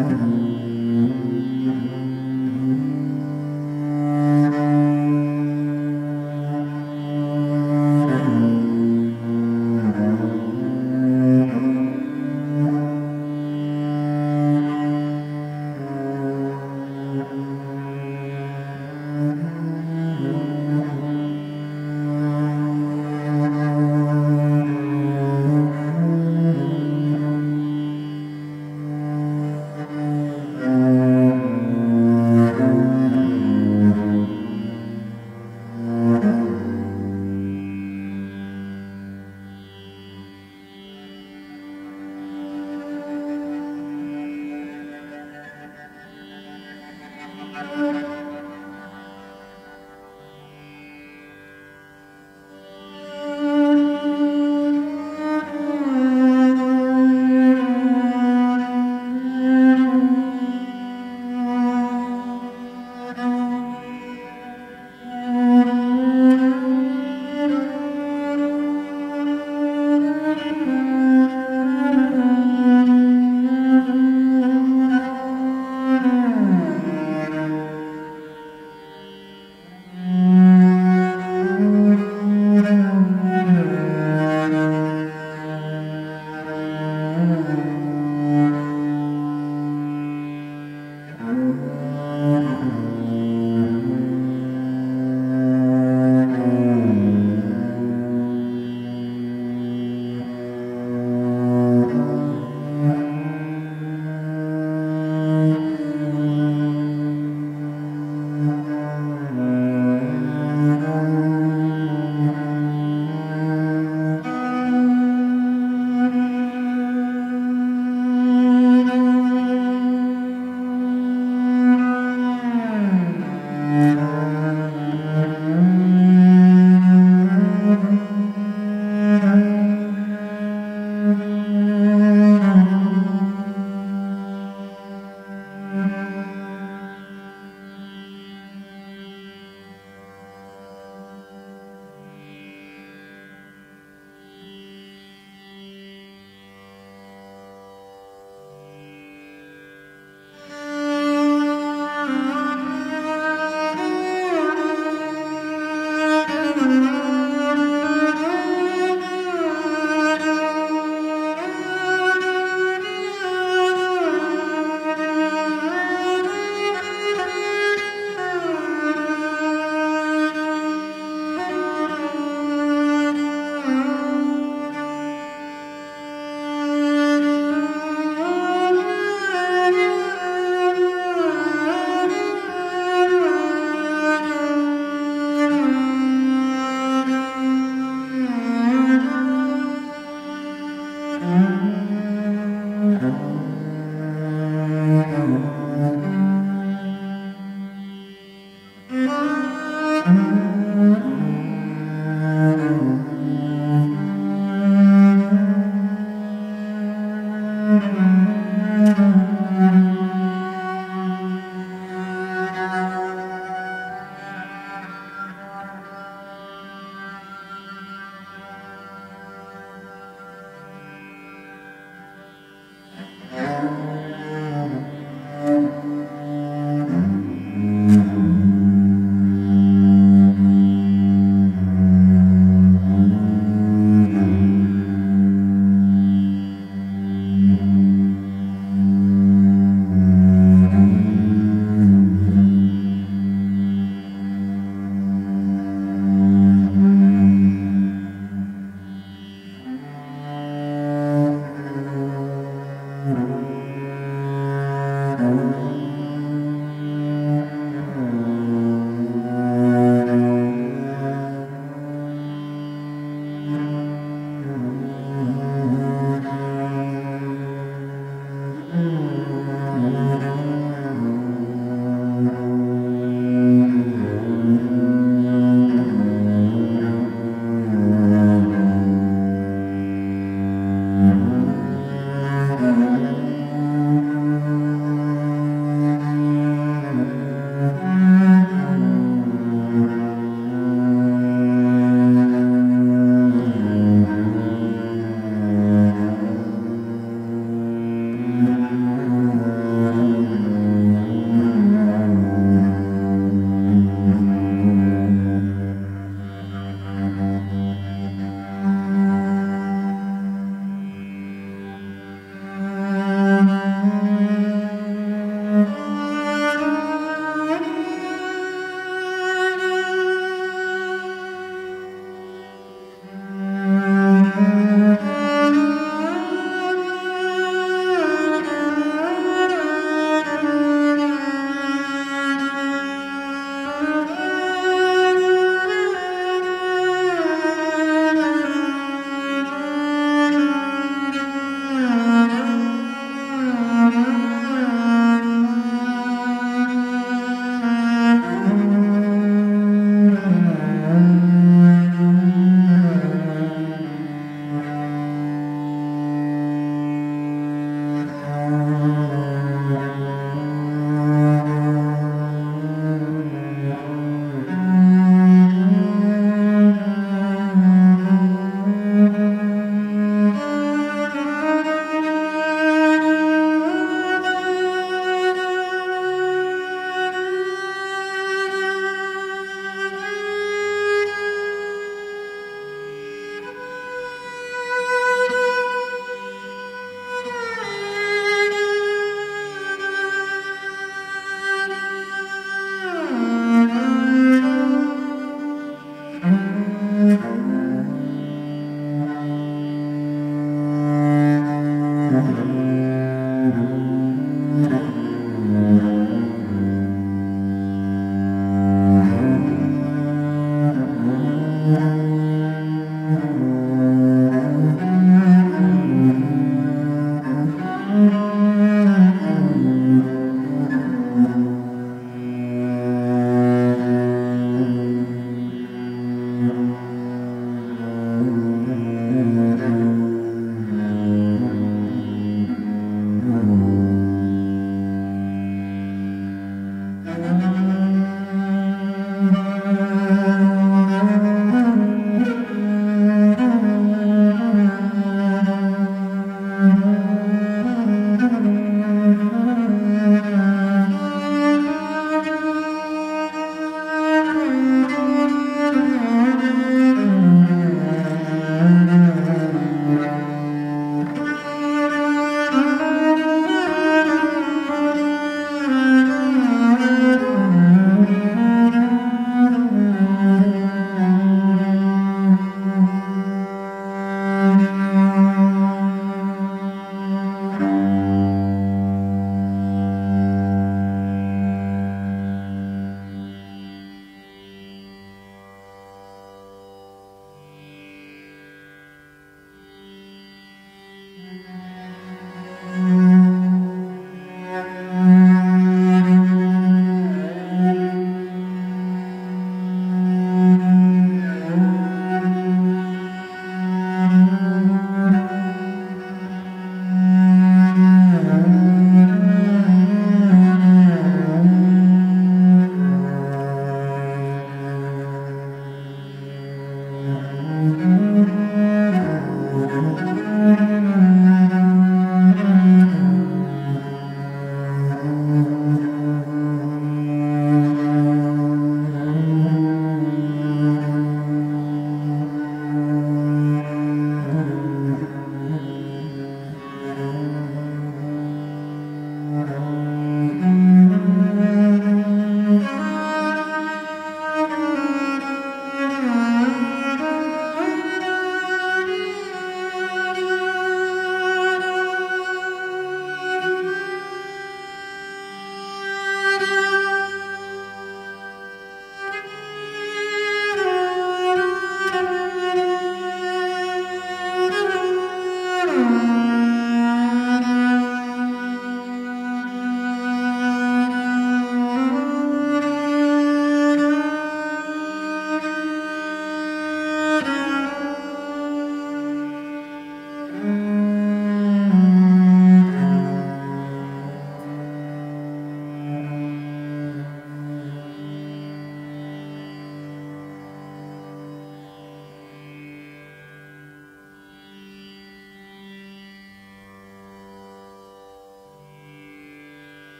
嗯。Thank you.